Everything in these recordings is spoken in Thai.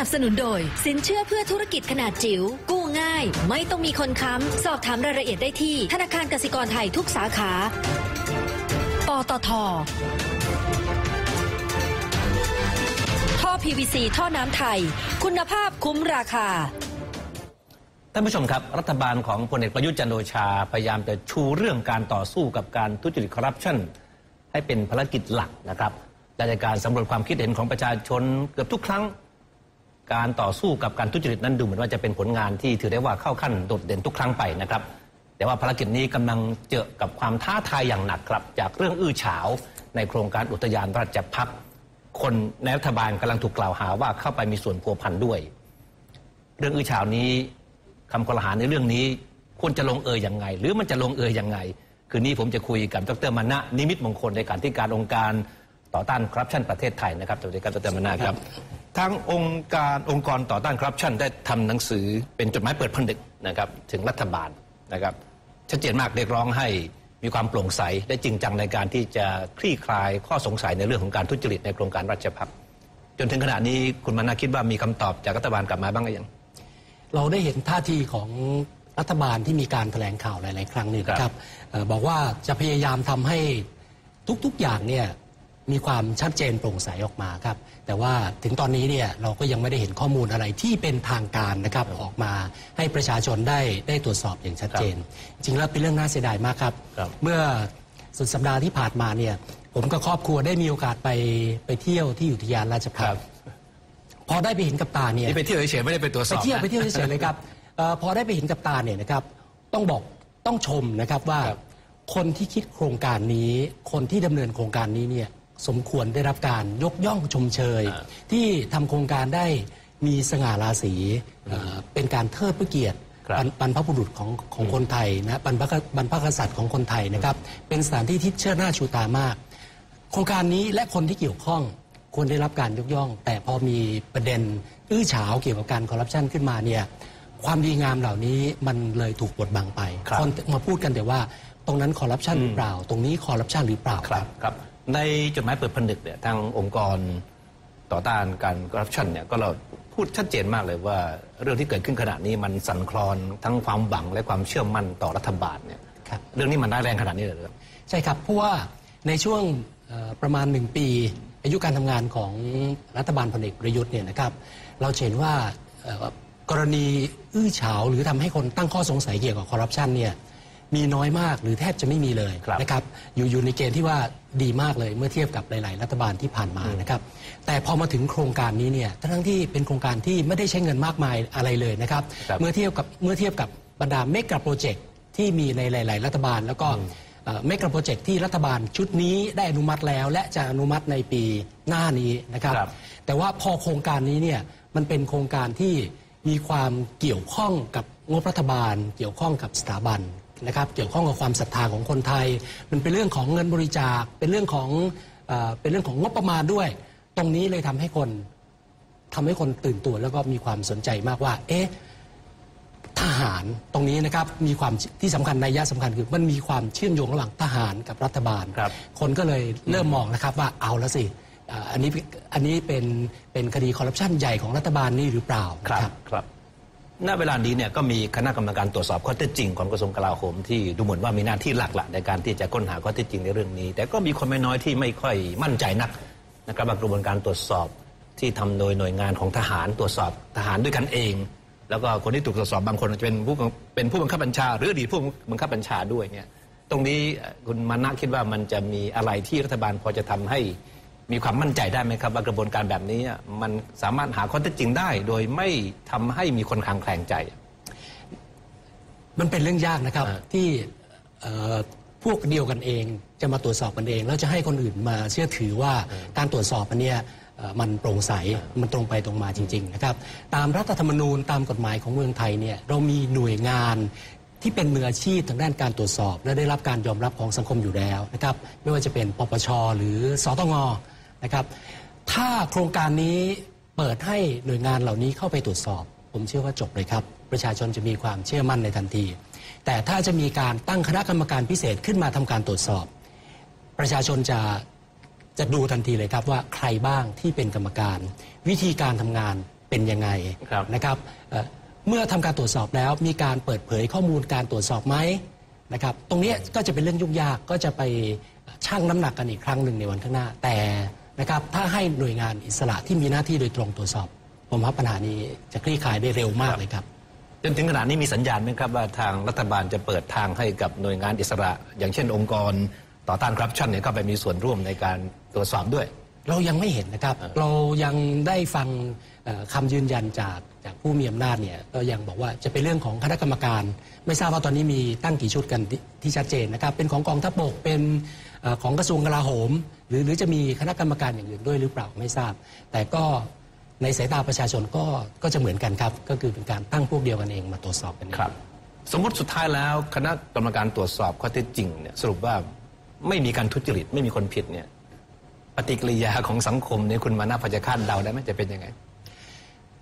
นับสนุนโดย สินเชื่อเพื่อธุรกิจขนาดจิ๋วกู้ง่าย ไม่ต้องมีคนค้ำ สอบถามรายละเอียดได้ที่ ธนาคารกสิกรไทยทุกสาขาปตทท่อ PVC ท่อน้ำไทย คุณภาพคุ้มราคาท่านผู้ชมครับ รัฐบาลของพลเอกประยุทธ์จันทร์โอชา พยายามจะชูเรื่องการต่อสู้กับการทุจริตคอร์รัปชันให้เป็นภารกิจหลักนะครับและจากการสำรวจความคิดเห็นของประชาชนเกือบทุกครั้ง การต่อสู้กับการทุจริตนั้นดูเหมือนว่าจะเป็นผลงานที่ถือได้ว่าเข้าขั้นโดดเด่นทุกครั้งไปนะครับ แต่ว่าภารกิจนี้กำลังเจอกับความท้าทายอย่างหนักครับ จากเรื่องอื้อฉาว ในโครงการอุทยานราชพักษ์คนในรัฐบาลกำลังถูกกล่าวหาว่าเข้าไปมีส่วนพัวพันด้วย เรื่องอื้อฉาวนี้คำกล่าวหาในเรื่องนี้ควรจะลงเอยอยังไง หรือมันจะลงเอยอยังไง คืนนี้ผมจะคุยกับดรมณะนิมิตมงคลในการที่การองค์การต่อต้านคอร์รัปชันประเทศไทยนะครับสวัสดีครับดรมณะครับ ทางองค์การองค์กรต่อต้านคอร์รัปชันได้ทำหนังสือเป็นจดหมายเปิดผนึกนะครับถึงรัฐบาลนะครับชัดเจนมากเรียกร้องให้มีความโปร่งใสและจริงจังในการที่จะคลี่คลายข้อสงสัยในเรื่องของการทุจริตในโครงการราชพักษ์จนถึงขณะนี้คุณมณะคิดว่ามีคำตอบจากรัฐบาลกลับมาบ้างหรือยังเราได้เห็นท่าทีของรัฐบาลที่มีการแถลงข่าวหลาย ๆ ครั้งนี่นะคครัรับบเอ่อบอกว่าจะพยายามทำให้ทุก ๆ อย่างเนี่ย มีความชัดเจนโปร่งใสออกมาครับ แต่ว่าถึงตอนนี้เนี่ยเราก็ยังไม่ได้เห็นข้อมูลอะไรที่เป็นทางการนะครับออกมาให้ประชาชนได้ได้ตรวจสอบอย่างชัดเจน จริงๆแล้วเป็นเรื่องน่าเสียดายมากครับครับ เมื่อสุดสัปดาห์ที่ผ่านมาเนี่ยผมกับครอบครัวได้มีโอกาสไปไปเที่ยวที่อุทยานราชพักษ์พอได้ไปเห็นกับตาเนี่ยนี่ไปเที่ยวเฉยๆไม่ได้ไปตรวจสไปอบเที่ยวนะไปเที่ยวเฉยๆเลยครับเอ่อพอได้ไปเห็นกับตาเนี่ยนะครับต้องบอกต้องชมนะครับว่าครับคนที่คิดโครงการนี้ คนที่ดำเนินโครงการนี้เนี่ย สมควรได้รับการยกย่องชมเชย ที่ทำโครงการได้มีสง่าราศีเอ่อเป็นการเทิดพระเกียรติครับบรรบรรพบุรุษของของคนไทยนะบรรพกบรรพกษัตริย์ของคนไทยนะครับ เป็นสถานที่ที่เชิดหน้าชูตามาก โครงการนี้และคนที่เกี่ยวข้องควรได้รับการยกย่อง แต่พอมีประเด็นอื้อฉาวเกี่ยวกับการคอร์รัปชันขึ้นมาเนี่ยความดีงามเหล่านี้มันเลยถูกบดบังไปครับนมาพูดกันแต่ว่า ตรงนั้นคอร์รัปชันหรือเปล่า ตรงนี้คอร์รัปชันหรือเปล่าครับครับ ในจดหมายเปิดผนึกเนี่ยทางองค์กรต่อต้านการคอร์รัปชันเนี่ยก็เราพูดชัดเจนมากเลยว่าเรื่องที่เกิดขึ้นขณะนี้มันสั่นคลอนทั้งความหวังและความเชื่อมั่นต่อรัฐบาลเนี่ยครับเรื่องนี้มันร้ายแรงขนาดนี้เลยเหรอใช่ครับเพราะว่าในช่วงเอ่อประมาณหนึ่งปี อายุการทำงานของรัฐบาลพลเอกประยุทธ์เนี่ยนะครับเราจะเห็นว่าเอ่อกรณีอื้อฉาวหรือทำให้คนตั้งข้อสงสัยเกี่ยวกับคอร์รัปชันเนี่ย มีน้อยมากหรือแทบจะไม่มีเลยครับนะครับอยู่อยู่ในเกณฑ์ที่ว่าดีมากเลยเมื่อเทียบกับหลาย ๆ รัฐบาลที่ผ่านมานะครับแต่พอมาถึงโครงการนี้เนี่ยทั้งที่เป็นโครงการที่ไม่ได้ใช้เงินมากมายอะไรเลยนะครับครับเมื่อเทียบกับเมื่อเทียบกับบรรดาเมกะโปรเจกต์ที่มีในหลาย ๆ รัฐบาลแล้วก็เมกะโปรเจกต์ที่รัฐบาลชุดนี้ได้อนุมัติแล้ว และจะอนุมัติในปีหน้านี้นะครับครับแต่ว่าพอโครงการนี้เนี่ยมันเป็นโครงการที่มีความเกี่ยวข้องกับงบรัฐบาล เกี่ยวข้องกับสถาบัน นะครับเกี่ยวข้องกับความศรัทธาของคนไทย มันเป็นเรื่องของเงินบริจาคเป็นเรื่องของเออเป็นเรื่องของงบประมาณด้วย ตรงนี้เลยทำให้คนทำให้คนตื่นตัวแล้วก็มีความสนใจมากว่า เอ๊ะ ทหารตรงนี้นะครับมีความที่สำคัญในยะสำคัญคือมันมีความเชื่อมโยงระหว่างทหารกับรัฐบาลครับคนก็เลยเริ่มมองนะครับว่าเอาแล้วสิอ่าอันนี้อันนี้เป็นเป็นคดีคอร์รัปชันใหญ่ของรัฐบาลนี่หรือเปล่าครับนะ ครับ ณเวลานี้เนี่ยก็มีคณะกรรมการตรวจสอบข้อเท็จจริงของกระทรวงกลาโหมที่ดูเหมือนว่ามีหน้าที่หลักละในการที่จะค้นหาข้อเท็จจริงในเรื่องนี้ แต่ก็มีคนไม่น้อยที่ไม่ค่อยมั่นใจนักนะครับว่ากระบวนการตรวจสอบที่ทำโดยหน่วยงานของทหารตรวจสอบทหารด้วยกันเอง แล้วก็คนที่ถูกตรวจสอบบางคนจะเป็นผู้เป็นผู้บังคับบัญชา หรืออดีตผู้บังคับบัญชาด้วยเนี่ยตรงนี้คุณมานะคิดว่ามันจะมีอะไรที่รัฐบาลพอจะทำให้ มีความมั่นใจได้ไหมครับว่ากระบวนการแบบนี้อะมันสามารถหาข้อเท็จจริงได้ โดยไม่ทำให้มีคนคลางแคลงใจ มันเป็นเรื่องยากนะครับอ่าที่เอ่อพวกเดียวกันเองจะมาตรวจสอบกันเอง แล้วจะให้คนอื่นมาเชื่อถือว่าการตรวจสอบอันเนี้ยเอ่อมันโปร่งใสมันตรงไปตรงมาจริง ๆ นะครับ ตามรัฐธรรมนูญตามกฎหมายของเมืองไทยเนี่ยเรามีหน่วยงานที่เป็นมืออาชีพทางด้านการตรวจสอบ และได้รับการยอมรับของสังคมอยู่แล้วนะครับ ไม่ว่าจะเป็นปปชหรือสตง นะครับ ถ้าโครงการนี้เปิดให้หน่วยงานเหล่านี้เข้าไปตรวจสอบ ผมเชื่อว่าจบเลยครับ ประชาชนจะมีความเชื่อมั่นในทันที แต่ถ้าจะมีการตั้งคณะกรรมการพิเศษขึ้นมาทำการตรวจสอบ ประชาชนจะจะดูทันทีเลยครับว่าใครบ้างที่เป็นกรรมการ วิธีการทำงานเป็นยังไงครับนะครับเอ่อเมื่อทำการตรวจสอบแล้วมีการเปิดเผยข้อมูลการตรวจสอบไหมนะครับตรงเนี้ยก็จะเป็นเรื่องยุ่งยากก็จะไปชั่งน้ำหนักกันอีกครั้งหนึ่งในวันข้างหน้าแต่ นะครับถ้าให้หน่วยงานอิสระที่มีหน้าที่โดยตรงตรวจสอบ ผมว่าปัญหานี้จะคลี่คลายได้เร็วมากเลยครับจนถึงขณะนี้มีสัญญาณไหมครับว่าทางรัฐบาลจะเปิดทางให้กับหน่วยงานอิสระ อย่างเช่นองค์กรต่อต้านคอร์รัปชันเนี่ยเข้าไปมีส่วนร่วมในการตรวจสอบด้วย เรายังไม่เห็นนะครับ เรายังได้ฟังเอ่อคำยืนยันจากจากผู้มีอำนาจเนี่ยก็ยังบอกว่าจะเป็นเรื่องของคณะกรรมการ ไม่ทราบว่าตอนนี้มีตั้งกี่ชุดกันที่ที่ชัดเจนนะครับ เป็นของกองทัพบกเป็นเอ่อของกระทรวงกลาโหม หรือหรือจะมีคณะกรรมการอย่างอื่นด้วยหรือเปล่าไม่ทราบ แต่ก็ในสายตาประชาชนก็ก็จะเหมือนกันครับ ก็คือเป็นการตั้งพวกเดียวกันเองมาตรวจสอบกันเองครับสมมติสุดท้ายแล้วคณะกรรมการตรวจสอบข้อเท็จจริงเนี่ยสรุปว่าไม่มีการทุจริตไม่มีคนผิดเนี่ยป ฏิกิริยาของสังคมเนี่ยคุณมานาพจะคาดเดาได้ไหมจะเป็นยังไง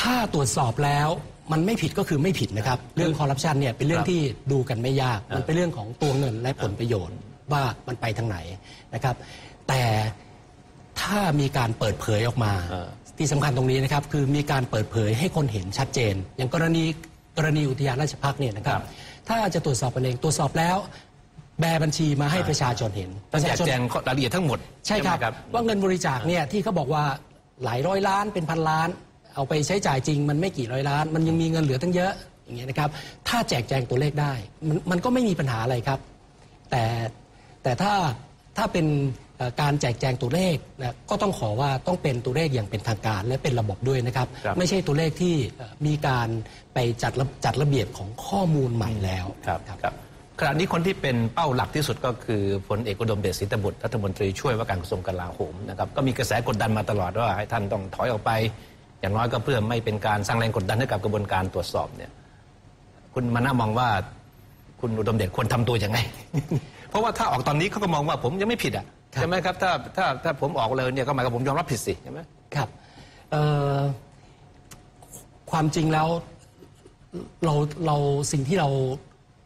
ถ้าตรวจสอบแล้วมันไม่ผิดก็คือไม่ผิดนะครับ เรื่องคอร์รัปชันเนี่ยเป็นเรื่องที่ดูกันไม่ยาก มันเป็นเรื่องของตัวเงินและผลประโยชน์ว่ามันไปทางไหนนะครับ แต่ถ้ามีการเปิดเผยออกมาเออที่สำคัญตรงนี้นะครับ คือมีการเปิดเผยให้คนเห็นชัดเจน อย่างกรณีกรณีอุทยานราชพักษ์เนี่ยนะครับ ถ้าจะตรวจสอบกันเองตรวจสอบแล้ว แบบัญชีมาให้ประชาชนเห็นต้องแจกประชาชนแจงรายละเอียดทั้งหมดใช่ครับ ไหม ว่าเงินบริจาคเนี่ยที่เขาบอกว่าหลายร้อยล้านเป็นพันล้าน เอาไปใช้จ่ายจริง มันไม่กี่ร้อยล้าน มันยังมีเงินเหลือตั้งเยอะอย่างเงี้ยนะครับ ถ้าแจกแจงตัวเลขได้มันมันก็ไม่มีปัญหาอะไรครับ แต่แต่ถ้าถ้าเป็นเอ่อการแจกแจงตัวเลขนะก็ต้องขอว่าต้องเป็นตัวเลขอย่างเป็นทางการและเป็นระบบด้วยนะครับ ครับ ไม่ใช่ตัวเลขที่เอ่อมีการไปจัดระจัดระเบียบของข้อมูลใหม่แล้ว ครับครับ ขณะนี้คนที่เป็นเป้าหลักที่สุดก็คือพลเอกอุดมเดชศรีตบุตรรัฐมนตรีช่วยว่าการกระทรวงกลาโหมนะครับก็มีกระแสกดดันมาตลอดว่าให้ท่านต้องถอยออกไป อย่างน้อยก็เพื่อไม่เป็นการสร้างแรงกดดันให้กับกระบวนการตรวจสอบเนี่ยคุณมาน่ามองว่าคุณอุดมเดชควรทำตัวยังไง เพราะว่าถ้าออกตอนนี้เขาก็มองว่าผมยังไม่ผิดอะครับใช่ไหมครับถ้าถ้าถ้าผมออกเลยเนี่ยก็หมายความผมยอมรับผิดสิใช่ไหมครับเอ่อความจริงแล้วเราเราสิ่งที่เรา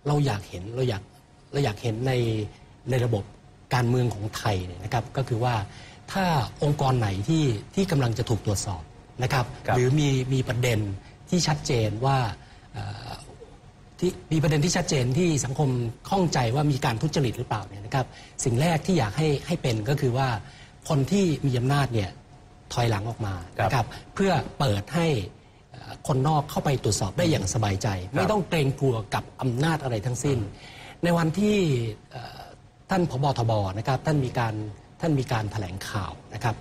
เราอยากเห็นเราอยากเราอยากเห็นในในระบบการเมืองของไทยเนี่ยนะครับก็คือว่าถ้าองค์กรไหนที่ที่กำลังจะถูกตรวจสอบนะครับครับหรือมีมีประเด็นที่ชัดเจนว่าเอ่อที่มีประเด็นที่ชัดเจนที่สังคมข้องใจว่ามีการทุจริตหรือเปล่าเนี่ยนะครับสิ่งแรกที่อยากให้ให้เป็นก็คือว่าคนที่มีอำนาจเนี่ยถอยหลังออกมาครับนะครับเพื่อเปิดให้เอ่อ คนนอกเข้าไปตรวจสอบได้อย่างสบายใจ ไม่ต้องเกรงกลัวกับอำนาจอะไรทั้งสิ้น ในวันที่เอ่อท่านพบทบนะครับท่านมีการท่านมีการแถลงข่าวนะครับ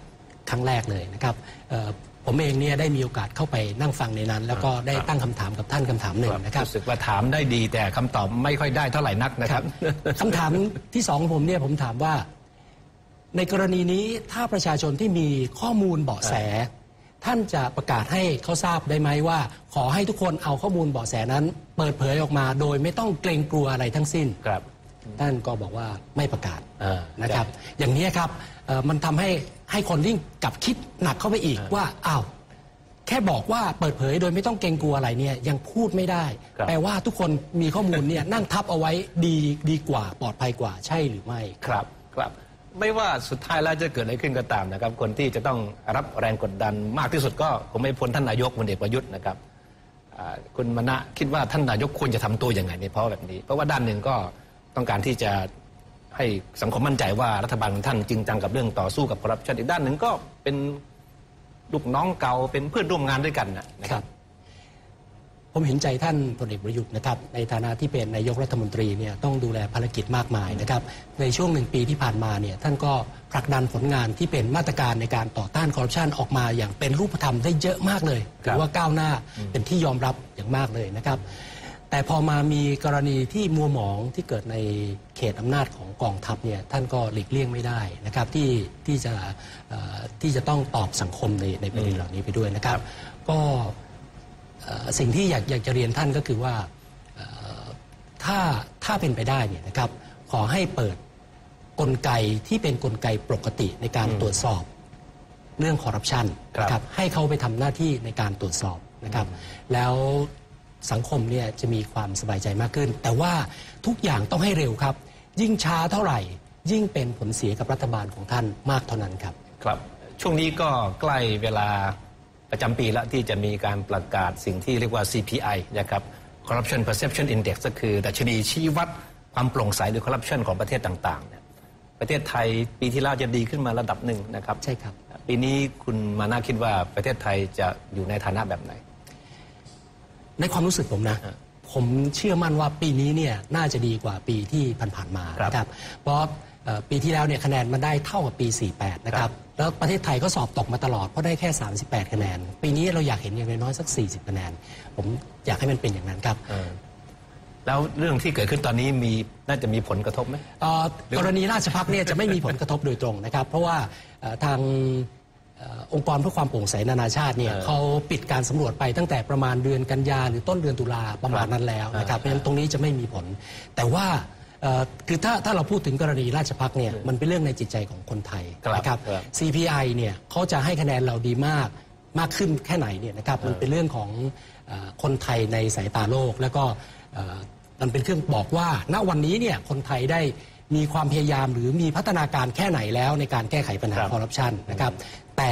ครั้งแรกเลยนะครับเอ่อผมเองเนี่ยได้มีโอกาสเข้าไปนั่งฟังในนั้น แล้วก็ได้ตั้งคำถามกับท่านคำถามหนึ่งนะครับรู้สึกว่าถามได้ดีแต่คำตอบไม่ค่อยได้เท่าไหร่นักนะครับคำถามที่สองของผมเนี่ยผมถามว่า ในกรณีนี้ถ้าประชาชนที่มีข้อมูลเบาะแส ท่านจะประกาศให้เขาทราบได้ไหมว่า ขอให้ทุกคนเอาข้อมูลเบาะแสนั้น เปิดเผยออกมาโดยไม่ต้องเกรงกลัวอะไรทั้งสิ้นครับ ท่านก็บอกว่าไม่ประกาศอ่านะครับ อย่างนี้ครับเอ่อมันทำให้ให้คนยิ่งกลับคิดหนักเข้าไปอีกว่าอ้าวแค่บอกว่าเปิดเผยโดยไม่ต้องเกรงกลัวอะไรเนี่ยยังพูดไม่ได้ครับแปลว่าทุกคนมีข้อมูลเนี่ยนั่งทับเอาไว้ดีดีกว่าปลอดภัยกว่าใช่หรือไม่ครับครับ ไม่ว่าสุดท้ายแล้วจะเกิดอะไรขึ้นก็ตามนะครับ คนที่จะต้องรับแรงกดดันมากที่สุดก็คงไม่พ้นท่านนายกพลเอกประยุทธ์นะครับคุณมณะคิดว่าท่านนายกควรจะทำตัวยังไงในเพราะแบบนี้ เพราะว่าด้านหนึ่งก็ต้องการที่จะให้สังคมมั่นใจว่ารัฐบาลของท่านจริงจังกับเรื่องต่อสู้กับคอร์รัปชันอีกด้านหนึ่งก็เป็นลูกน้องเก่าเป็นเพื่อนร่วมงานด้วยกันนะครัรับบ ผมเห็นใจท่านพลเอกประยุทธ์นะครับในฐานะที่เป็นนายกรัฐมนตรีเนี่ยต้องดูแลภารกิจมากมายนะครับในช่วงหนึ่งปีที่ผ่านมาเนี่ยท่านก็ผลักดันผลงานที่เป็นมาตรการในการต่อต้านคอร์รัปชันออกมาอย่างเป็นรูปธรรมได้เยอะมากเลยครัถืบอว่าก้าวหน้าเป็นที่ยอมรับอย่างมากเลยนะครับแต่พอมามีกรณีที่มัวหมองที่เกิดในเขตอำนาจของกองทัพเนี่ยท่านก็หลีกเลี่ยงไม่ได้นะครับที่ที่จะเอ่อที่จะต้องตอบสังคมในในประเด็นเหล่านี้ไปด้วยนะครับ ก็เอ่อ สิ่งที่อยากอยากจะเรียนท่านก็คือว่าเอ่อถ้าถ้าเป็นไปได้เนี่ยนะครับขอให้เปิดกลไกที่เป็นกลไกปกติในการตรวจสอบเรื่องคอร์รัปชันครับนะครับให้เขาไปทำหน้าที่ในการตรวจสอบนะครับ แล้วสังคมเนี่ยจะมีความสบายใจมากขึ้น แต่ว่าทุกอย่างต้องให้เร็วครับ ยิ่งช้าเท่าไหร่ ยิ่งเป็นผลเสียกับรัฐบาลของท่านมากเท่านั้นครับ ครับ ช่วงนี้ก็ใกล้เวลา ประจำปีละที่จะมีการประกาศสิ่งที่เรียกว่า CPI นะครับ Corruption Perception Index ก็คือดัชนีชี้วัดความโปร่งใสหรือ corruption ของประเทศต่างๆเนี่ยประเทศไทยปีที่แล้วจะดีขึ้นมาระดับหนึ่งนะครับใช่ครับ ปีนี้คุณมาน่าคิดว่าประเทศไทยจะอยู่ในฐานะแบบไหน ในความรู้สึกผมนะ ผมเชื่อมั่นว่าปีนี้เนี่ยน่าจะดีกว่าปีที่ผ่านๆมาครับนะครับ เพราะเอ่อ ปีที่แล้วเนี่ยคะแนนมันได้เท่ากับปี 48 นะคครัรับบแล้วประเทศไทยก็สอบตกมาตลอด เพราะได้แค่ 38 คะแนน ปีนี้เราอยากเห็นอย่างน้อยๆสัก 40 คะแนน ผมอยากให้มันเป็นอย่างนั้นครับเออแล้วเรื่องที่เกิดขึ้นตอนนี้มีน่าจะมีผลกระทบไหมเอ่อกรณีราชพักเนี่ยจะไม่มีผลกระทบโดยตรงนะครับ เพราะว่าเอ่อทางเอ่อองค์กรเพื่อความโปร่งใสนานาชาติเนี่ยเออเขาปิดการสำรวจไปตั้งแต่ประมาณเดือนกันยาหรือต้นเดือนตุลาประมาณนั้นแล้วนะครับเออเพราะฉะนั้นตรงนี้จะไม่มีผล แต่ว่าเอ่อ คือถ้าถ้าเราพูดถึงกรณีราชพักเนี่ยมันเป็นเรื่องในจิตใจของคนไทยครับนะครับครับ CPI เนี่ยเขาจะให้คะแนนเราดีมากมากขึ้นแค่ไหนเนี่ยนะครับมันเป็นเรื่องของเออคนไทยในสายตาโลก แล้วก็เอ่อมันเป็นเครื่องบอกว่า ณวันนี้เนี่ยคนไทยได้มีความพยายามหรือมีพัฒนาการแค่ไหนแล้วในการแก้ไขปัญหาครับคอร์รัปชันนะครับแต่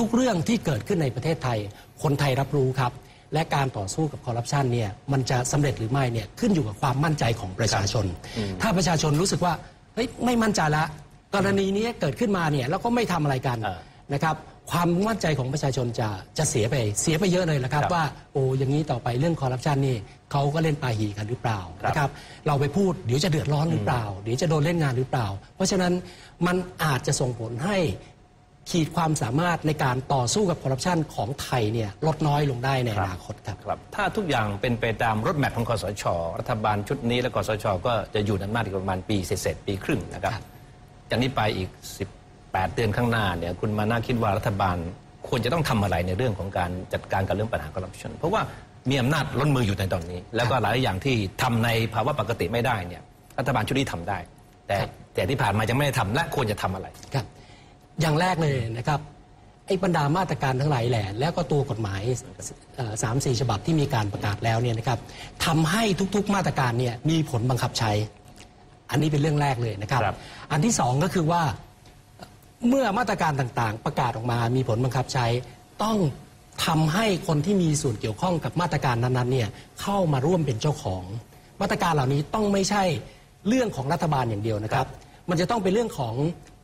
ทุกๆเรื่องที่เกิดขึ้นในประเทศไทย คนไทยรับรู้ครับ และการต่อสู้กับคอร์รัปชันเนี่ยมันจะสำเร็จหรือไม่เนี่ยขึ้นอยู่กับความมั่นใจของประชาชน ถ้าประชาชนรู้สึกว่าเฮ้ยไม่มั่นใจละกรณีนี้เกิดขึ้นมาเนี่ยแล้วก็ไม่ทำอะไรกันอ่านะครับความมั่นใจของประชาชนจะจะเสียไปเสียไปเยอะเลยนะครับครับ ว่าโอ้อย่างนี้ต่อไปเรื่องคอร์รัปชันนี่เขาก็เล่นปาหีกันหรือเปล่าครับนะครับเราไปพูดเดี๋ยวจะเดือดร้อนหรือเปล่า เดี๋ยวจะโดนเล่นงานหรือเปล่า เพราะฉะนั้นมันอาจจะส่งผลให้ ขีดความสามารถในการต่อสู้กับคอร์รัปชันของไทยเนี่ยลดน้อยลงได้ในอนาคตครับครับ ถ้าทุกอย่างเป็นไปตามรถแมพของคอสช รัฐบาลชุดนี้และคอสช ก็จะอยู่ในอำนาจอีกประมาณปีเศษๆปีครึ่งนะครับครับจากนี้ไปอีก 18 เดือนข้างหน้าเนี่ยคุณมาน่าคิดว่ารัฐบาลควรจะต้องทำอะไรในเรื่องของการจัดการกับเรื่องปัญหาคอร์รัปชันเพราะว่ามีอำนาจล้นมืออยู่ในตอนนี้ แล้วก็หลายอย่างที่ทำในภาวะปกติไม่ได้เนี่ยรัฐบาลชุดนี้ทำได้ แต่ครับแต่ที่ผ่านมายังไม่ได้ทำและควรจะทำอะไรครับ อย่างแรกเลยนะครับไอ้บรรดามาตรการทั้งหลายแหละ แล้วก็ตัวกฎหมายเอ่อสามสี่ฉบับที่มีการประกาศแล้วเนี่ยนะครับทำให้ทุกๆมาตรการเนี่ยมีผลบังคับใช้ อันนี้เป็นเรื่องแรกเลยนะครับครับอันที่สองก็คือว่าเมื่อมาตรการต่างๆ ประกาศออกมามีผลบังคับใช้ ต้องทำให้คนที่มีส่วนเกี่ยวข้องกับมาตรการนั้นๆเนี่ยเข้ามาร่วมเป็นเจ้าของ มาตรการเหล่านี้ต้องไม่ใช่เรื่องของรัฐบาลอย่างเดียวนะครับ มันจะต้องเป็นเรื่องของ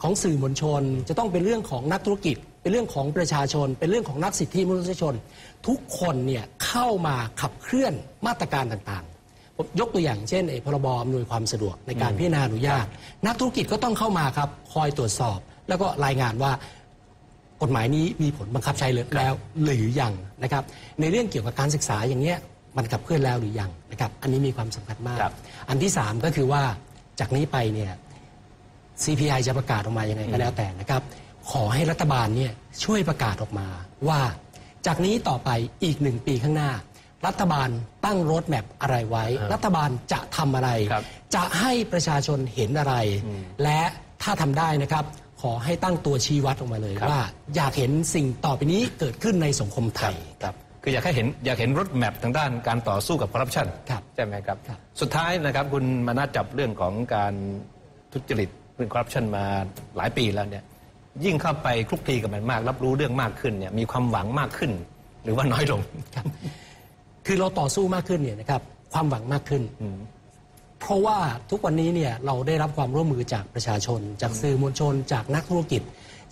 ของสื่อมวลชน จะต้องเป็นเรื่องของนักธุรกิจ เป็นเรื่องของประชาชน เป็นเรื่องของนักสิทธิมนุษยชน ทุกคนเนี่ยเข้ามาขับเคลื่อนมาตรการต่างๆผมยกตัวอย่างเช่นไอ้พรบอำนวยความสะดวกในการพิจารณาอนุญาต นักธุรกิจก็ต้องเข้ามาครับคอยตรวจสอบ แล้วก็รายงานว่ากฎหมายนี้มีผลบังคับใช้แล้วหรือยังนะครับ ในเรื่องเกี่ยวกับการศึกษาอย่างเนี้ยมันขับเคลื่อนแล้วหรือยังนะครับ อันนี้มีความสำคัญมากครับอันที่สามก็คือว่าจากนี้ไปเนี่ย CPI จะประกาศออกมายังไงก็แล้วแต่นะครับ ขอให้รัฐบาลเนี่ยช่วยประกาศออกมาว่า จากนี้ต่อไปอีกหนึ่งปีข้างหน้า รัฐบาลตั้งรถแมพอะไรไว้ รัฐบาลจะทำอะไรครับจะให้ประชาชนเห็นอะไร และถ้าทำได้นะครับ ขอให้ตั้งตัวชี้วัดออกมาเลยครับว่า อยากเห็นสิ่งต่อไปนี้เกิดขึ้นในสังคมไทยครับคืออยากให้เห็นอยากเห็นรถแมพทางด้านการต่อสู้กับคอร์รัปชันครับใช่ไหมครับครับ สุดท้ายนะครับคุณมานาจับเรื่องของการทุจริต เรื่องคอร์รัปชันมาหลายปีแล้วเนี่ยยิ่งเข้าไปคลุกคลีกับมันมาก รับรู้เรื่องมากขึ้นเนี่ยมีความหวังมากขึ้น หรือว่าน้อยลงครับคือเราต่อสู้มากขึ้นเนี่ยนะครับความหวังมากขึ้น เพราะว่าทุกวันนี้เนี่ยเราได้รับความร่วมมือจากประชาชน จากสื่อมวลชน จากนักธุรกิจ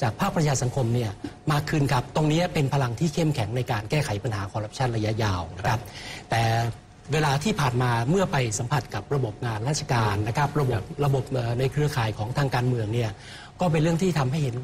จากภาคประชาสังคมเนี่ยมากขึ้นครับ ตรงนี้เป็นพลังที่เข้มแข็งในการแก้ไขปัญหาคอร์รัปชันระยะยาวนะครับ แต่ เวลาที่ผ่านมาเมื่อไปสัมผัสกับระบบงานราชการนะครับ ระบบระบบเอ่อในเครือข่ายของทางการเมืองเนี่ยก็เป็นเรื่องที่ทำให้เห็น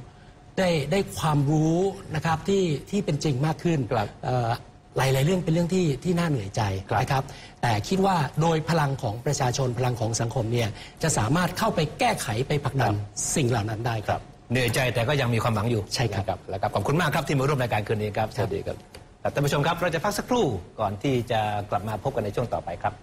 ได้ได้ความรู้นะครับที่ที่เป็นจริงมากขึ้นครับเอ่อหลาย ๆ เรื่องเป็นเรื่องที่ที่น่าเหนื่อยใจครับนะครับ แต่คิดว่าโดยพลังของประชาชนพลังของสังคมเนี่ยจะสามารถเข้าไปแก้ไขไปผลักดันสิ่งเหล่านั้นได้ครับ เหนื่อยใจแต่ก็ยังมีความหวังอยู่ใช่ครับนะแล้วครับขอบคุณมากครับที่มาร่วมรายการคืนนี้ครับสวัสดีครับครับ ท่านผู้ชมครับเราจะพักสักครู่ก่อนที่จะกลับมาพบกันในช่วงต่อไปครับ